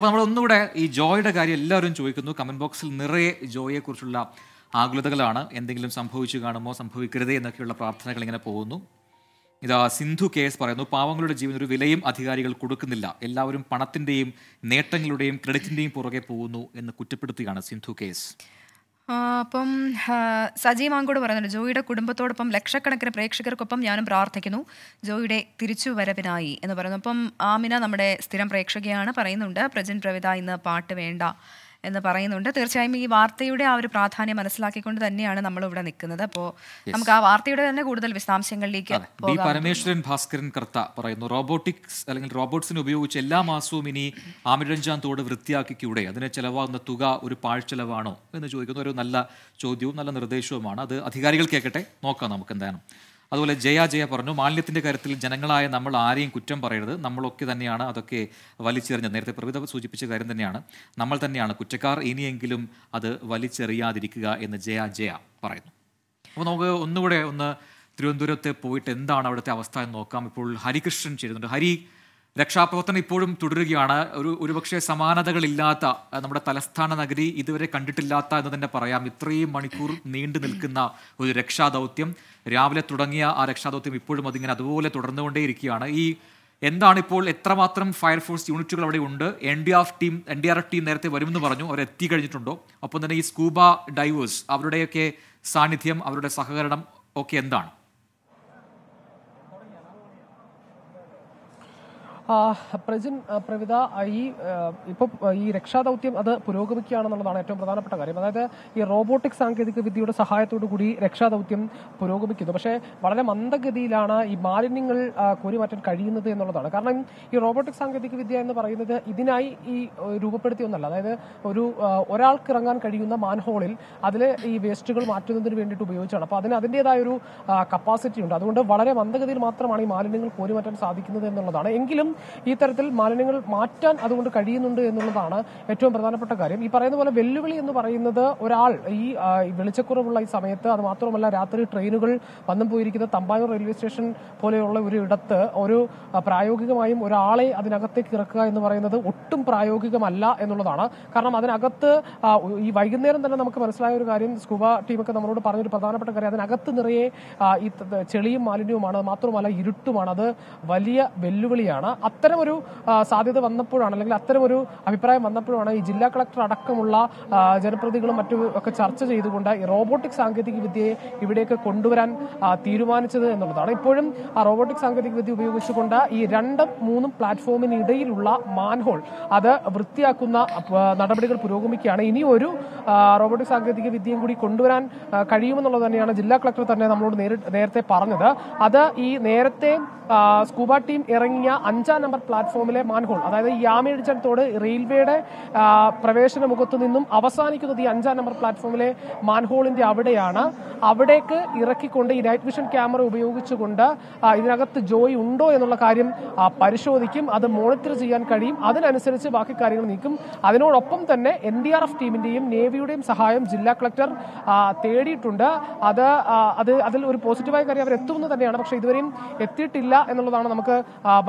അപ്പോൾ നമ്മൾ ഒന്നുകൂടെ ഈ ജോയുടെ കാര്യം എല്ലാവരും ചോദിക്കുന്നു. കമന്റ് ബോക്സിൽ നിറയെ ജോയെക്കുറിച്ചുള്ള ആകുലതകളാണ്. എന്തെങ്കിലും സംഭവിച്ചു കാണുമോ സംഭവിക്കരുതേ എന്നൊക്കെയുള്ള പ്രാർത്ഥനകൾ ഇങ്ങനെ പോകുന്നു. ഇതാ സിന്ധു കേസ് പറയുന്നു പാവങ്ങളുടെ ജീവൻ ഒരു വിലയും അധികാരികൾ കൊടുക്കുന്നില്ല. എല്ലാവരും പണത്തിന്റെയും നേട്ടങ്ങളുടെയും ക്രെഡിറ്റിന്റെയും പുറകെ പോകുന്നു എന്ന് കുറ്റപ്പെടുത്തുകയാണ് സിന്ധു കേസ് അപ്പം സജി മാങ്കോട് പറയുന്നുണ്ട് ജോയിയുടെ കുടുംബത്തോടൊപ്പം ലക്ഷക്കണക്കിന് പ്രേക്ഷകർക്കൊപ്പം ഞാനും പ്രാർത്ഥിക്കുന്നു ജോയിയുടെ തിരിച്ചുവരവിനായി എന്ന് പറയുന്നു. അപ്പം ആമിന നമ്മുടെ സ്ഥിരം പ്രേക്ഷകയാണ് പറയുന്നുണ്ട് പ്രജൻ പ്രവിത ഇന്ന് പാട്ട് വേണ്ട എന്ന് പറയുന്നുണ്ട്. തീർച്ചയായും ഈ വാർത്തയുടെ ആ ഒരു പ്രാധാന്യം മനസ്സിലാക്കിക്കൊണ്ട് തന്നെയാണ് നമ്മൾ ഇവിടെ നിൽക്കുന്നത് അപ്പോൾ നമുക്ക് ആ വാർത്തയുടെ തന്നെ കൂടുതൽ വിശദാംശങ്ങളിലേക്ക് പരമേശ്വരൻ ഭാസ്കരൻ കർത്ത പറയുന്നു റോബോട്ടിക്സ് അല്ലെങ്കിൽ റോബോട്ട്സിനെ ഉപയോഗിച്ച് എല്ലാ മാസവും ഇനി ആമിരഞ്ചാം തോട് വൃത്തിയാക്കിക്കൂടെ? അതിന് ചെലവാകുന്ന തുക ഒരു പാഴ്ചെലവാണോ? എന്ന് ചോദിക്കുന്ന ഒരു നല്ല ചോദ്യവും നല്ല നിർദ്ദേശവുമാണ്. അത് അധികാരികൾ കേൾക്കട്ടെ. നോക്കാം നമുക്ക് എന്തായാലും. അതുപോലെ ജയ ജയ പറഞ്ഞു മാലിന്യത്തിന്റെ കാര്യത്തിൽ ജനങ്ങളായ നമ്മൾ ആരെയും കുറ്റം പറയരുത്. നമ്മളൊക്കെ തന്നെയാണ് അതൊക്കെ വലിച്ചെറിഞ്ഞത്. നേരത്തെ പ്രവിധ സൂചിപ്പിച്ച കാര്യം തന്നെയാണ്. നമ്മൾ തന്നെയാണ് കുറ്റക്കാർ. ഇനിയെങ്കിലും അത് വലിച്ചെറിയാതിരിക്കുക എന്ന് ജയ ജയ പറയുന്നു. അപ്പോൾ നമുക്ക് ഒന്നുകൂടെ ഒന്ന് തിരുവനന്തപുരത്ത് പോയിട്ട് എന്താണ് അവിടുത്തെ അവസ്ഥ എന്ന് നോക്കാം. ഇപ്പോൾ ഹരികൃഷ്ണൻ ചെയ്യുന്നുണ്ട് ഹരി രക്ഷാപ്രവർത്തനം ഇപ്പോഴും തുടരുകയാണ്. ഒരു ഒരുപക്ഷെ സമാനതകളില്ലാത്ത നമ്മുടെ തലസ്ഥാന നഗരി ഇതുവരെ കണ്ടിട്ടില്ലാത്ത എന്ന് തന്നെ പറയാം. ഇത്രയും മണിക്കൂർ നീണ്ടു നിൽക്കുന്ന ഒരു രക്ഷാദൗത്യം. രാവിലെ തുടങ്ങിയ ആ രക്ഷാദൗത്യം ഇപ്പോഴും അതിങ്ങനെ അതുപോലെ തുടർന്നുകൊണ്ടേയിരിക്കുകയാണ്. ഈ എന്താണ് ഇപ്പോൾ എത്രമാത്രം ഫയർഫോഴ്സ് യൂണിറ്റുകൾ അവിടെ ഉണ്ട്? N D R team N D R F team നേരത്തെ വരുമെന്ന് പറഞ്ഞു. അവർ എത്തി കഴിഞ്ഞിട്ടുണ്ടോ? ഒപ്പം തന്നെ ഈ സ്കൂബ ഡൈവേഴ്സ് അവരുടെയൊക്കെ സാന്നിധ്യം അവരുടെ സഹകരണം ഒക്കെ എന്താണ്? പ്രജിൻ പ്രവിത ഈ ഇപ്പം ഈ രക്ഷാദൌത്യം അത് പുരോഗമിക്കുകയാണെന്നുള്ളതാണ് ഏറ്റവും പ്രധാനപ്പെട്ട കാര്യം. അതായത് ഈ റോബോട്ടിക് സാങ്കേതിക വിദ്യയുടെ സഹായത്തോടു കൂടി രക്ഷാദൌത്യം പുരോഗമിക്കുന്നു. പക്ഷേ വളരെ മന്ദഗതിയിലാണ് ഈ മാലിന്യങ്ങൾ കോരിമാറ്റാൻ കഴിയുന്നത് എന്നുള്ളതാണ്. കാരണം ഈ റോബോട്ടിക് സാങ്കേതിക വിദ്യ എന്ന് പറയുന്നത് ഇതിനായി ഈ രൂപപ്പെടുത്തിയ രൂപപ്പെടുത്തിയൊന്നല്ല അതായത് ഒരു ഒരാൾക്ക് ഇറങ്ങാൻ കഴിയുന്ന മാൻഹോളിൽ അതിൽ ഈ വേസ്റ്റുകൾ മാറ്റുന്നതിന് വേണ്ടിയിട്ട് ഉപയോഗിച്ചാണ്. അപ്പോൾ അതിന് അതിന്റെതായ ഒരു കപ്പാസിറ്റി ഉണ്ട്. അതുകൊണ്ട് വളരെ മന്ദഗതിയിൽ മാത്രമാണ് ഈ മാലിന്യങ്ങൾ കോരിമാറ്റാൻ സാധിക്കുന്നത് എന്നുള്ളതാണ്. എങ്കിലും ഈ തരത്തിൽ മാലിന്യങ്ങൾ മാറ്റാൻ അതുകൊണ്ട് കഴിയുന്നുണ്ട് എന്നുള്ളതാണ് ഏറ്റവും പ്രധാനപ്പെട്ട കാര്യം. ഈ പറയുന്ന പോലെ വെല്ലുവിളി എന്ന് പറയുന്നത് ഒരാൾ ഈ വെളിച്ചക്കുറവുള്ള ഈ സമയത്ത് അത് മാത്രമല്ല രാത്രി ട്രെയിനുകൾ വന്നും പോയിരിക്കുന്ന തമ്പാനൂർ റെയിൽവേ സ്റ്റേഷൻ പോലെയുള്ള ഒരു ഇടത്ത് ഒരു പ്രായോഗികമായും ഒരാളെ അതിനകത്തേക്ക് ഇറക്കുക എന്ന് പറയുന്നത് ഒട്ടും പ്രായോഗികമല്ല എന്നുള്ളതാണ്. കാരണം അതിനകത്ത് ഈ വൈകുന്നേരം തന്നെ നമുക്ക് മനസ്സിലായ ഒരു കാര്യം സ്കൂബ ടീമൊക്കെ നമ്മളോട് പറഞ്ഞൊരു പ്രധാനപ്പെട്ട കാര്യം അതിനകത്ത് നിറയെ ഈ ചെളിയും മാലിന്യവുമാണ് മാത്രമല്ല ഇരുട്ടുമാണ്. അത് വലിയ വെല്ലുവിളിയാണ്. അത്തരമൊരു ഒരു സാധ്യത വന്നപ്പോഴാണ് അല്ലെങ്കിൽ അത്തരമൊരു അഭിപ്രായം വന്നപ്പോഴാണ് ഈ ജില്ലാ കളക്ടർ അടക്കമുള്ള ജനപ്രതികളും മറ്റു ഒക്കെ ചർച്ച ചെയ്തുകൊണ്ട് ഈ റോബോട്ടിക് സാങ്കേതിക വിദ്യയെ ഇവിടേക്ക് കൊണ്ടുവരാൻ തീരുമാനിച്ചത് എന്നുള്ളതാണ്. ഇപ്പോഴും ആ റോബോട്ടിക് സാങ്കേതിക വിദ്യ ഉപയോഗിച്ചുകൊണ്ട് ഈ രണ്ടും മൂന്നും പ്ലാറ്റ്ഫോമിനിടയിലുള്ള മാൻഹോൾ അത് വൃത്തിയാക്കുന്ന നടപടികൾ പുരോഗമിക്കുകയാണ്. ഇനി ഒരു റോബോട്ടിക് സാങ്കേതിക വിദ്യയും കൂടി കൊണ്ടുവരാൻ കഴിയുമെന്നുള്ളത് തന്നെയാണ് ജില്ലാ കളക്ടർ തന്നെ നമ്മളോട് നേരിട്ട് നേരത്തെ പറഞ്ഞത്. അത് ഈ നേരത്തെ സ്കൂബ ടീം ഇറങ്ങിയ അഞ്ചാം നമ്പർ പ്ലാറ്റ്ഫോമിലെ മാൻഹോൾ അതായത് ഈ തോട് റെയിൽവേയുടെ പ്രവേശന മുഖത്ത് നിന്നും അവസാനിക്കുന്നത് ഈ അഞ്ചാം നമ്പർ പ്ലാറ്റ്ഫോമിലെ മാൻഹോളിന്റെ അവിടെയാണ്. അവിടേക്ക് ഇറക്കിക്കൊണ്ട് ഈ നൈറ്റ് വിഷൻ ക്യാമറ ഉപയോഗിച്ചുകൊണ്ട് ഇതിനകത്ത് ജോയി ഉണ്ടോ എന്നുള്ള കാര്യം പരിശോധിക്കും. അത് മോണിറ്റർ ചെയ്യാൻ കഴിയും. അതിനനുസരിച്ച് ബാക്കി കാര്യങ്ങൾ നീക്കും. അതിനോടൊപ്പം തന്നെ എൻ ഡി ആർ എഫ് ടീമിന്റെയും നേവിയുടെയും സഹായം ജില്ലാ കളക്ടർ തേടിയിട്ടുണ്ട്. അത് അത് അതിൽ ഒരു പോസിറ്റീവായ കാര്യം അവർ എത്തുമെന്ന് തന്നെയാണ്. പക്ഷേ ഇതുവരെയും എത്തിയിട്ടില്ല എന്നുള്ളതാണ് നമുക്ക്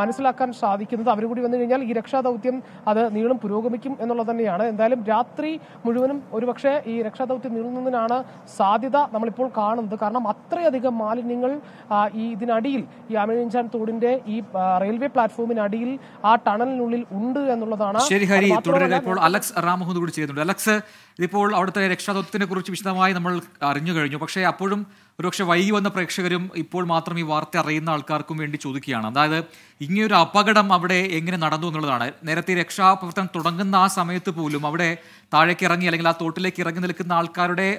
മനസ്സിലാക്കാൻ സാധിക്കുന്നത്. അവർ കൂടി വന്നു കഴിഞ്ഞാൽ ഈ രക്ഷാദൗത്യം അത് നീളും പുരോഗമിക്കും എന്നുള്ളത് തന്നെയാണ്. എന്തായാലും രാത്രി മുഴുവനും ഒരുപക്ഷെ ഈ രക്ഷാദൗത്യം നീളുന്നതിനാണ് സാധ്യത നമ്മളിപ്പോൾ കാണുന്നത്. കാരണം അത്രയധികം മാലിന്യങ്ങൾ ഈ ഇതിനടിയിൽ ഈ അമിഴിഞ്ചാൻ തോടിന്റെ ഈ റെയിൽവേ പ്ലാറ്റ്ഫോമിനടിയിൽ ആ ടണലിനുള്ളിൽ ഉണ്ട് എന്നുള്ളതാണ്. ശരി ഹരി തുടരുക ഇപ്പോൾ അലക്സ് കൂടി ചെയ്യുന്നുണ്ട്. അലക്സ് ഇതിപ്പോൾ അവിടുത്തെ രക്ഷാദൗത്യത്തിനെ കുറിച്ച് വിശദമായി നമ്മൾ അറിഞ്ഞു കഴിഞ്ഞു. പക്ഷേ അപ്പോഴും ഒരുപക്ഷെ വൈകി വന്ന പ്രേക്ഷകരും ഇപ്പോൾ മാത്രം ഈ വാർത്ത അറിയുന്ന ആൾക്കാർക്കും വേണ്ടി ചോദിക്കുകയാണ്. അതായത് ഇങ്ങനെയൊരു അപകടം അവിടെ എങ്ങനെ നടന്നു എന്നുള്ളതാണ്. നേരത്തെ രക്ഷാപ്രവർത്തനം തുടങ്ങുന്ന ആ സമയത്ത് പോലും അവിടെ താഴേക്ക് ഇറങ്ങി അല്ലെങ്കിൽ ആ തോട്ടിലേക്ക് ഇറങ്ങി നിൽക്കുന്ന ആൾക്കാരുടെ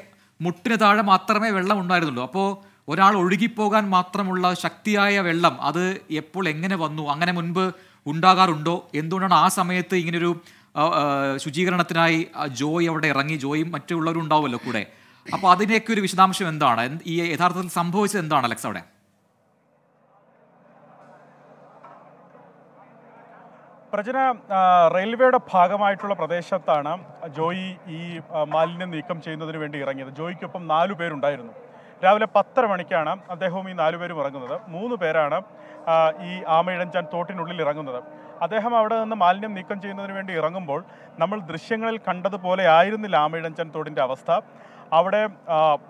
മുട്ടിന് താഴെ മാത്രമേ വെള്ളം ഉണ്ടായിരുന്നുള്ളൂ. അപ്പോൾ ഒരാൾ ഒഴുകിപ്പോകാൻ മാത്രമുള്ള ശക്തിയായ വെള്ളം അത് എപ്പോൾ എങ്ങനെ വന്നു? അങ്ങനെ മുൻപ് ഉണ്ടാകാറുണ്ടോ? എന്തുകൊണ്ടാണ് ആ സമയത്ത് ഇങ്ങനൊരു ശുചീകരണത്തിനായി ജോയ് അവിടെ ഇറങ്ങി? ജോയും മറ്റുള്ളവരും ഉണ്ടാവുമല്ലോ കൂടെ. അപ്പോൾ അതിനെയൊക്കെ ഒരു വിശദാംശം എന്താണ്? ഈ യഥാർത്ഥത്തിൽ സംഭവിച്ചത് എന്താണ് അലക്സ് അവിടെ? പ്രജന റെയിൽവേയുടെ ഭാഗമായിട്ടുള്ള പ്രദേശത്താണ് ജോയി ഈ മാലിന്യം നീക്കം ചെയ്യുന്നതിന് വേണ്ടി ഇറങ്ങിയത്. ജോയിക്കൊപ്പം നാലു പേരുണ്ടായിരുന്നു. രാവിലെ പത്തര മണിക്കാണ് അദ്ദേഹവും ഈ നാലുപേരും ഇറങ്ങുന്നത്. മൂന്ന് പേരാണ് ഈ ആമയിഴഞ്ചാൻ തോട്ടിനുള്ളിൽ ഇറങ്ങുന്നത്. അദ്ദേഹം അവിടെ നിന്ന് മാലിന്യം നീക്കം ചെയ്യുന്നതിന് വേണ്ടി ഇറങ്ങുമ്പോൾ നമ്മൾ ദൃശ്യങ്ങളിൽ കണ്ടതുപോലെ ആയിരുന്നില്ല ആമയിഴഞ്ചാൻ തോടിന്റെ അവസ്ഥ. അവിടെ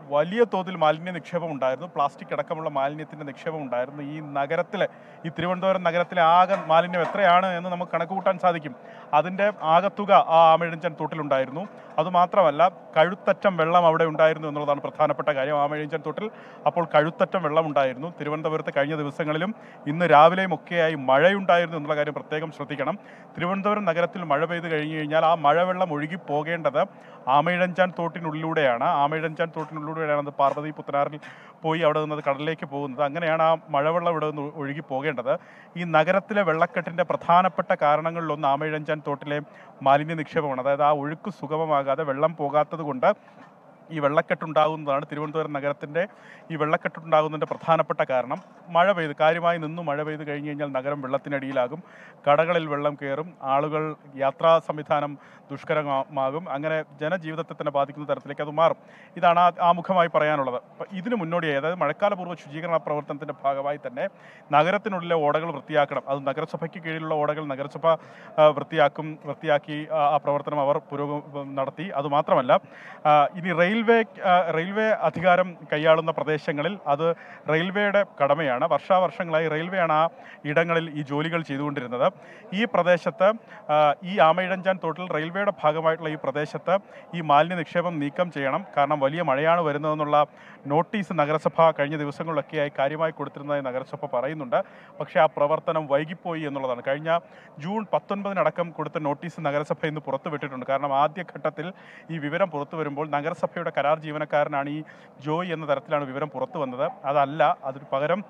വലിയ തോതിൽ മാലിന്യ നിക്ഷേപം ഉണ്ടായിരുന്നു. പ്ലാസ്റ്റിക് അടക്കമുള്ള മാലിന്യത്തിന്റെ നിക്ഷേപം ഉണ്ടായിരുന്നു. ഈ നഗരത്തിലെ ഈ തിരുവനന്തപുരം നഗരത്തിലെ ആകെ മാലിന്യം എത്രയാണ് എന്ന് നമുക്ക് കണക്ക് കൂട്ടാൻ സാധിക്കും. അതിന്റെ ആകത്തുക ആ ആമഴിഞ്ചൻ തോട്ടിലുണ്ടായിരുന്നു. അതുമാത്രമല്ല കഴുത്തറ്റം വെള്ളം അവിടെ ഉണ്ടായിരുന്നു എന്നുള്ളതാണ് പ്രധാനപ്പെട്ട കാര്യം. ആമഴിഞ്ചൻ തോട്ടിൽ അപ്പോൾ കഴുത്തറ്റം വെള്ളം ഉണ്ടായിരുന്നു. തിരുവനന്തപുരത്ത് കഴിഞ്ഞ ദിവസങ്ങളിലും ഇന്ന് രാവിലെയും ഒക്കെയായി മഴയുണ്ടായിരുന്നു എന്നുള്ള കാര്യം പ്രത്യേകം ശ്രദ്ധിക്കണം. തിരുവനന്തപുരം നഗരത്തിൽ മഴ പെയ്ത് കഴിഞ്ഞു കഴിഞ്ഞാൽ ആ മഴവെള്ളം ഒഴുകി പോകേണ്ടത് ആമയിഴഞ്ചാൻ തോട്ടിനുള്ളിലൂടെയാണ്. ആമയിഴഞ്ചാൻ തോട്ടിനുള്ളിലൂടെയാണ് പാർവതി പുത്തനാറിൽ പോയി അവിടെ നിന്ന് കടലിലേക്ക് പോകുന്നത്. അങ്ങനെയാണ് ആ മഴവെള്ളം ഇവിടെ നിന്ന് ഒഴുകി പോകേണ്ടത്. ഈ നഗരത്തിലെ വെള്ളക്കെട്ടിന്റെ പ്രധാനപ്പെട്ട കാരണങ്ങളിലൊന്ന് ആമയിഴഞ്ചാൻ തോട്ടിലെ മാലിന്യ നിക്ഷേപമാണ് അതായത് ആ ഒഴുക്ക് സുഗമമാകാതെ വെള്ളം പോകാത്തത് കൊണ്ട് ഈ വെള്ളക്കെട്ടുണ്ടാകുന്നതാണ് തിരുവനന്തപുരം നഗരത്തിന്റെ ഈ വെള്ളക്കെട്ടുണ്ടാകുന്നതിന്റെ പ്രധാനപ്പെട്ട കാരണം. മഴ പെയ്ത് കാര്യമായി നിന്ന് മഴ പെയ്ത് കഴിഞ്ഞ് കഴിഞ്ഞാൽ നഗരം വെള്ളത്തിനടിയിലാകും. കടകളിൽ വെള്ളം കയറും. ആളുകൾ യാത്രാ സംവിധാനം ദുഷ്കരമാകും. അങ്ങനെ ജനജീവിതത്തെ തന്നെ ബാധിക്കുന്ന തരത്തിലേക്ക് അത് മാറും. ഇതാണ് ആമുഖമായി പറയാനുള്ളത്. അപ്പം ഇതിന് മുന്നോടിയായി അതായത് മഴക്കാലപൂർവ ശുചീകരണ പ്രവർത്തനത്തിന്റെ ഭാഗമായി തന്നെ നഗരത്തിനുള്ളിലെ ഓടകൾ വൃത്തിയാക്കണം. അത് നഗരസഭയ്ക്ക് കീഴിലുള്ള ഓടകൾ നഗരസഭ വൃത്തിയാക്കും വൃത്തിയാക്കി ആ പ്രവർത്തനം അവർ പുരോഗ നടത്തി. അതുമാത്രമല്ല ഇനി ഇനി റെയിൽവേ റെയിൽവേ അധികാരം കൈയാളുന്ന പ്രദേശങ്ങളിൽ അത് റെയിൽവേയുടെ കടമയാണ്. വർഷാവർഷങ്ങളായി റെയിൽവേയാണ് ആ ഇടങ്ങളിൽ ഈ ജോലികൾ ചെയ്തുകൊണ്ടിരുന്നത്. ഈ പ്രദേശത്ത് ഈ ആമയിഴഞ്ചാൻ തോട്ടിൽ റെയിൽവേയുടെ ഭാഗമായിട്ടുള്ള ഈ പ്രദേശത്ത് ഈ മാലിന്യ നിക്ഷേപം നീക്കം ചെയ്യണം. കാരണം വലിയ മഴയാണ് വരുന്നതെന്നുള്ള നോട്ടീസ് നഗരസഭ കഴിഞ്ഞ ദിവസങ്ങളിലൊക്കെയായി കാര്യമായി കൊടുത്തിരുന്നതായി നഗരസഭ പറയുന്നുണ്ട്. പക്ഷേ ആ പ്രവർത്തനം വൈകിപ്പോയി എന്നുള്ളതാണ്. കഴിഞ്ഞ ജൂൺ പത്തൊൻപതിനടക്കം കൊടുത്ത നോട്ടീസ് നഗരസഭ ഇന്ന് പുറത്തുവിട്ടിട്ടുണ്ട്. കാരണം ആദ്യഘട്ടത്തിൽ ഈ വിവരം പുറത്തു വരുമ്പോൾ നഗരസഭയുടെ കരാർ ജീവനക്കാരനാണ് ഈ ജോയ് എന്ന തരത്തിലാണ് വിവരം പുറത്തു വന്നത്. അതല്ല അതിന് പകരം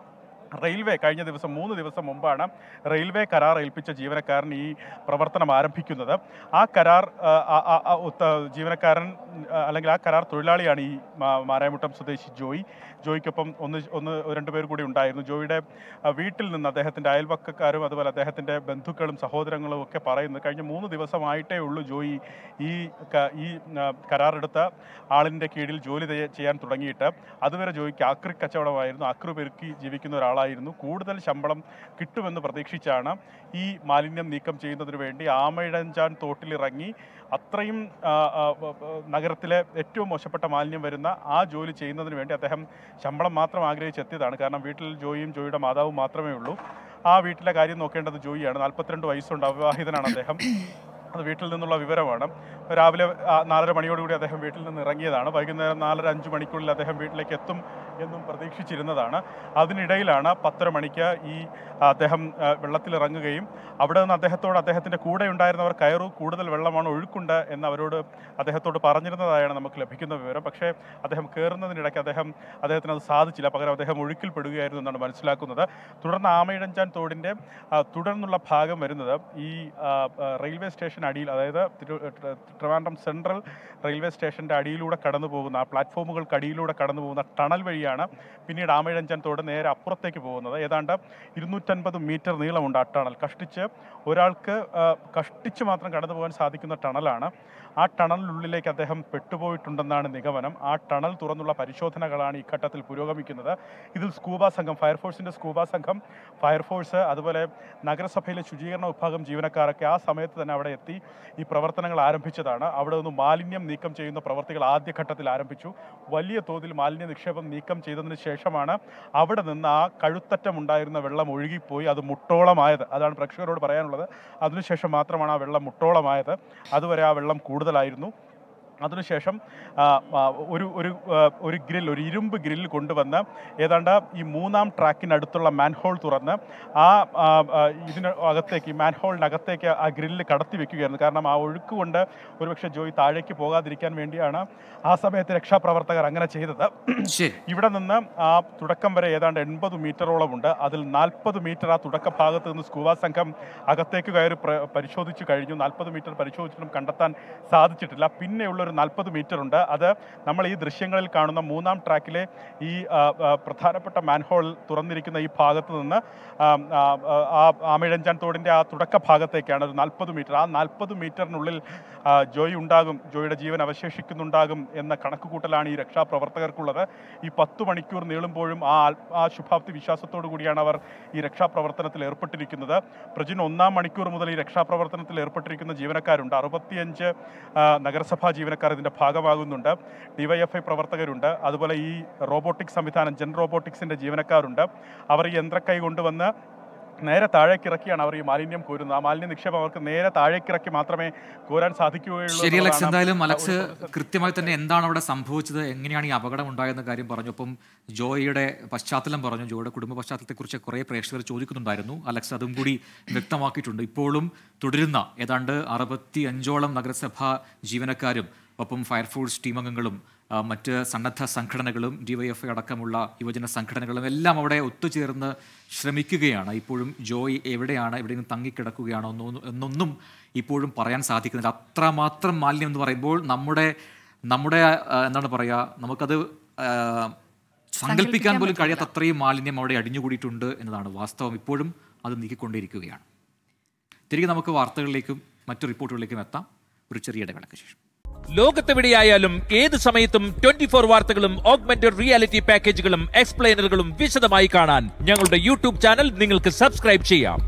റെയിൽവേ കഴിഞ്ഞ ദിവസം മൂന്ന് ദിവസം മുമ്പാണ് റെയിൽവേ കരാർ ഏൽപ്പിച്ച ജീവനക്കാരൻ ഈ പ്രവർത്തനം ആരംഭിക്കുന്നത്. ആ കരാർ ജീവനക്കാരൻ അല്ലെങ്കിൽ ആ കരാർ തൊഴിലാളിയാണ് ഈ മാരായമുട്ടം സ്വദേശി ജോയ്. ജോയ്ക്കൊപ്പം ഒന്ന് ഒന്ന് രണ്ട് പേർ കൂടി ഉണ്ടായിരുന്നു. ജോയിയുടെ വീട്ടിൽ നിന്ന് അദ്ദേഹത്തിന്റെ അയൽവക്കക്കാരും അതുപോലെ അദ്ദേഹത്തിന്റെ ബന്ധുക്കളും സഹോദരങ്ങളും ഒക്കെ പറയുന്നത് കഴിഞ്ഞ മൂന്ന് ദിവസമായിട്ടേ ഉള്ളൂ ജോയി ഈ ഈ കരാറെടുത്ത ആളിന്റെ കീഴിൽ ജോലി ചെയ്യാൻ തുടങ്ങിയിട്ട്. അതുവരെ ജോയിക്ക് ആക്രി കച്ചവടമായിരുന്നു. അക്രു പെരുക്കി ജീവിക്കുന്ന ഒരാളായിരുന്നു കൂടുതൽ ശമ്പളം കിട്ടുമെന്ന് പ്രതീക്ഷിച്ചാണ് ഈ മാലിന്യം നീക്കം ചെയ്യുന്നതിന് വേണ്ടി ആമയിടഞ്ചാൻ തോട്ടിലിറങ്ങി അത്രയും നഗരത്തിലെ ഏറ്റവും മോശപ്പെട്ട മാലിന്യം വരുന്ന ആ ജോലി ചെയ്യുന്നതിന് വേണ്ടി അദ്ദേഹം ശമ്പളം മാത്രം ആഗ്രഹിച്ചെത്തിയതാണ്. കാരണം വീട്ടിൽ ജോയിയും ജോയിയുടെ മാതാവും മാത്രമേ ഉള്ളൂ. ആ വീട്ടിലെ കാര്യം നോക്കേണ്ടത് ജോയിയാണ്. നാൽപ്പത്തിരണ്ട് വയസ്സുണ്ട് അവിവാഹിതനാണ് അദ്ദേഹം. അത് വീട്ടിൽ നിന്നുള്ള വിവരമാണ്. രാവിലെ നാലര മണിയോടുകൂടി അദ്ദേഹം വീട്ടിൽ നിന്ന് ഇറങ്ങിയതാണ്. വൈകുന്നേരം നാലര അഞ്ച് മണിക്കുള്ളിൽ അദ്ദേഹം വീട്ടിലേക്ക് എത്തും എന്നും പ്രതീക്ഷിച്ചിരുന്നതാണ്. അതിനിടയിലാണ് പത്തര മണിക്ക് ഈ അദ്ദേഹം വെള്ളത്തിലിറങ്ങുകയും അവിടെ നിന്ന് അദ്ദേഹത്തോട് അദ്ദേഹത്തിന്റെ കൂടെ ഉണ്ടായിരുന്നവർ കയറു കൂടുതൽ വെള്ളമാണ് ഒഴുക്കുണ്ട് എന്ന് അവരോട് അദ്ദേഹത്തോട് പറഞ്ഞിരുന്നതായാണ് നമുക്ക് ലഭിക്കുന്ന വിവരം. പക്ഷേ അദ്ദേഹം കയറുന്നതിനിടയ്ക്ക് അദ്ദേഹം അദ്ദേഹത്തിന് അത് സാധിച്ചില്ല. പകരം അദ്ദേഹം ഒഴുക്കിൽപ്പെടുകയായിരുന്നു എന്നാണ് മനസ്സിലാക്കുന്നത്. തുടർന്ന് ആമയിടഞ്ചാൻ തോടിന്റെ തുടർന്നുള്ള ഭാഗം വരുന്നത് ഈ റെയിൽവേ സ്റ്റേഷൻ അടിയിൽ അതായത് ട്രിവാൻഡ്രം സെൻട്രൽ റെയിൽവേ സ്റ്റേഷന്റെ അടിയിലൂടെ കടന്നു പോകുന്ന ആ പ്ലാറ്റ്ഫോമുകൾക്ക് അടിയിലൂടെ കടന്നു പോകുന്ന ടണൽ വഴിയാണ് പിന്നീട് ആമഴഞ്ചൻ തോട് നേരെ അപ്പുറത്തേക്ക് പോകുന്നത്. ഏതാണ്ട് ഇരുന്നൂറ്റൻപത് മീറ്റർ നീളമുണ്ട് ആ ടണൽ. കഷ്ടിച്ച് ഒരാൾക്ക് കഷ്ടിച്ച് മാത്രം കടന്നു പോകാൻ സാധിക്കുന്ന ടണലാണ്. ആ ടണലിനുള്ളിലേക്ക് അദ്ദേഹം പെട്ടുപോയിട്ടുണ്ടെന്നാണ് നിഗമനം. ആ ടണൽ തുറന്നുള്ള പരിശോധനകളാണ് ഈ ഘട്ടത്തിൽ പുരോഗമിക്കുന്നത്. ഇതിൽ സ്കൂബ സംഘം ഫയർഫോഴ്സിന്റെ സ്കൂബ സംഘം ഫയർഫോഴ്സ് അതുപോലെ നഗരസഭയിലെ ശുചീകരണ വിഭാഗം ജീവനക്കാരൊക്കെ ആ സമയത്ത് തന്നെ അവിടെ എത്തി ഈ പ്രവർത്തനങ്ങൾ ആരംഭിച്ചതാണ്. അവിടെ നിന്ന് മാലിന്യം നീക്കം ചെയ്യുന്ന പ്രവർത്തികൾ ആദ്യഘട്ടത്തിൽ ആരംഭിച്ചു. വലിയ തോതിൽ മാലിന്യ നിക്ഷേപം നീക്കം ചെയ്തതിന് ശേഷമാണ് അവിടെ നിന്ന് ആ കഴുത്തറ്റം ഉണ്ടായിരുന്ന വെള്ളം ഒഴുകിപ്പോയി. അത് മുട്ടോളമായത്. അതാണ് പ്രേക്ഷകരോട് പറയാനുള്ളത്. അതിനുശേഷം മാത്രമാണ് ആ വെള്ളം മുട്ടോളമായത്. അതുവരെ ആ വെള്ളം കൂടുതലായിരുന്നു. അതിനുശേഷം ഒരു ഒരു ഒരു ഗ്രിൽ ഒരു ഇരുമ്പ് ഗ്രിൽ കൊണ്ടുവന്ന് ഏതാണ്ട് ഈ മൂന്നാം ട്രാക്കിനടുത്തുള്ള മാൻഹോൾ തുറന്ന് ആ ഇതിന് അകത്തേക്ക് ഈ മാൻഹോളിനകത്തേക്ക് ആ ഗ്രില്ല് കടത്തി വെക്കുകയായിരുന്നു. കാരണം ആ ഒഴുക്ക് കൊണ്ട് ഒരുപക്ഷെ ജോയി താഴേക്ക് പോകാതിരിക്കാൻ വേണ്ടിയാണ് ആ സമയത്ത് രക്ഷാപ്രവർത്തകർ അങ്ങനെ ചെയ്തത്. ഇവിടെ നിന്ന് ആ തുടക്കം വരെ ഏതാണ്ട് എൺപത് മീറ്ററോളം ഉണ്ട്. അതിൽ നാൽപ്പത് മീറ്റർ ആ തുടക്ക ഭാഗത്ത് നിന്ന് സ്കൂബ സംഘം അകത്തേക്ക് കയറി പ്ര- പരിശോധിച്ചു കഴിഞ്ഞു. നാൽപ്പത് മീറ്റർ പരിശോധിച്ചിട്ടും കണ്ടെത്താൻ സാധിച്ചിട്ടില്ല. പിന്നെയുള്ള ഒരു നാൽപ്പത് മീറ്റർ ഉണ്ട്. അത് നമ്മൾ ഈ ദൃശ്യങ്ങളിൽ കാണുന്ന മൂന്നാം ട്രാക്കിലെ ഈ പ്രധാനപ്പെട്ട മാൻഹോൾ തുറന്നിരിക്കുന്ന ഈ ഭാഗത്ത് നിന്ന് ആ, ആമിഴഞ്ചാൻ തോടിന്റെ ആ തുടക്ക ഭാഗത്തേക്കാണ് ഒരു നാൽപ്പത് മീറ്റർ ആ നാൽപ്പത് മീറ്ററിനുള്ളിൽ ജോയി ഉണ്ടാകും. ജോയിയുടെ ജീവൻ അവശേഷിക്കുന്നുണ്ടാകും എന്ന കണക്കുകൂട്ടലാണ് ഈ രക്ഷാപ്രവർത്തകർക്കുള്ളത്. ഈ പത്ത് മണിക്കൂർ നീളുമ്പോഴും ആ ആ ശുഭാപ്തി വിശ്വാസത്തോടു കൂടിയാണ് അവർ ഈ രക്ഷാപ്രവർത്തനത്തിൽ ഏർപ്പെട്ടിരിക്കുന്നത്. പ്രജിൻ ഒന്നാം മണിക്കൂർ മുതൽ ഈ രക്ഷാപ്രവർത്തനത്തിൽ ഏർപ്പെട്ടിരിക്കുന്ന ജീവനക്കാരുണ്ട്. അറുപത്തിയഞ്ച് നഗരസഭാ ജീവനക്കാർ ഇതിന്റെ ഭാഗമാകുന്നുണ്ട്. ഡിവൈഎഫ്ഐ പ്രവർത്തകരുണ്ട്. അതുപോലെ ഈ റോബോട്ടിക്സ് സംവിധാനം ജെൻ റോബോട്ടിക്സിന്റെ ജീവനക്കാരുണ്ട്. അവർ ഈ യന്ത്രക്കൈ കൊണ്ടുവന്ന് നേരെ താഴേക്ക് ഇറക്കിയാണ് അവർ ഈ മാലിന്യം കോരുന്നത്. ആ മാലിന്യ നിക്ഷേപം അവർക്ക് നേരെ താഴേക്ക് ഇറക്കി മാത്രമേ കോരാൻ സാധിക്കുകയുള്ളൂ ശരി അലക്സ്. എന്തായാലും അലക്സ് കൃത്യമായി തന്നെ എന്താണ് അവിടെ സംഭവിച്ചത്? എങ്ങനെയാണ് ഈ അപകടം ഉണ്ടായെന്ന കാര്യം പറഞ്ഞു. ഒപ്പം ജോയിയുടെ പശ്ചാത്തലം പറഞ്ഞു. ജോയുടെ കുടുംബ പശ്ചാത്തലത്തെക്കുറിച്ച് കുറേ പ്രേക്ഷകർ ചോദിക്കുന്നുണ്ടായിരുന്നു. അലക്സ് അതും കൂടി വ്യക്തമാക്കിയിട്ടുണ്ട്. ഇപ്പോഴും തുടരുന്ന ഏതാണ്ട് അറുപത്തി അഞ്ചോളം നഗരസഭാ ജീവനക്കാരും ഒപ്പം ഫയർഫോഴ്സ് ടീം അംഗങ്ങളും മറ്റ് സന്നദ്ധ സംഘടനകളും ഡിവൈഎഫ്ഐ അടക്കമുള്ള യുവജന സംഘടനകളും എല്ലാം അവിടെ ഒത്തുചേർന്ന് ശ്രമിക്കുകയാണ്. ഇപ്പോഴും ജോയ് എവിടെയാണ് എവിടെയെങ്കിലും തങ്ങിക്കിടക്കുകയാണോ എന്നൊന്നും എന്നൊന്നും ഇപ്പോഴും പറയാൻ സാധിക്കുന്നില്ല. അത്രമാത്രം മാലിന്യം എന്ന് പറയുമ്പോൾ നമ്മുടെ നമ്മുടെ എന്താണ് പറയുക നമുക്കത് സങ്കല്പിക്കാൻ പോലും കഴിയാത്ത അത്രയും മാലിന്യം അവിടെ അടിഞ്ഞുകൂടിയിട്ടുണ്ട് എന്നതാണ് വാസ്തവം. ഇപ്പോഴും അത് നീക്കിക്കൊണ്ടിരിക്കുകയാണ്. തിരികെ നമുക്ക് വാർത്തകളിലേക്കും മറ്റു റിപ്പോർട്ടുകളിലേക്കും എത്താം. ഒരു ചെറിയ ഇടവേളയ്ക്ക് ശേഷം. ലോകത്തെവിടെയായാലും ഏത് സമയത്തും ട്വന്റി ഫോർ വാർത്തകളും ഓഗ്മെന്റഡ് റിയാലിറ്റി പാക്കേജുകളും എക്സ്പ്ലെയിനറുകളും വിശദമായി കാണാൻ ഞങ്ങളുടെ യൂട്യൂബ് ചാനൽ നിങ്ങൾക്ക് സബ്സ്ക്രൈബ് ചെയ്യാം.